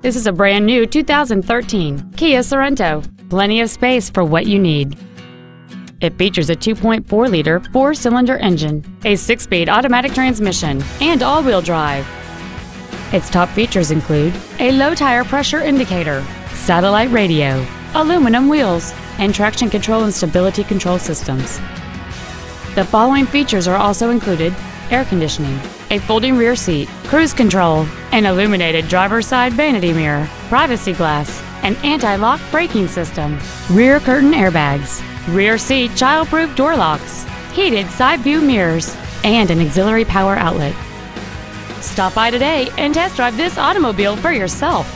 This is a brand new 2013 Kia Sorento. Plenty of space for what you need. It features a 2.4-liter four-cylinder engine, a six-speed automatic transmission, and all-wheel drive. Its top features include a low-tire pressure indicator, satellite radio, aluminum wheels, and traction control and stability control systems. The following features are also included air conditioning, a folding rear seat, cruise control, an illuminated driver's side vanity mirror, privacy glass, an anti-lock braking system, rear curtain airbags, rear seat child-proof door locks, heated side view mirrors, and an auxiliary power outlet. Stop by today and test drive this automobile for yourself.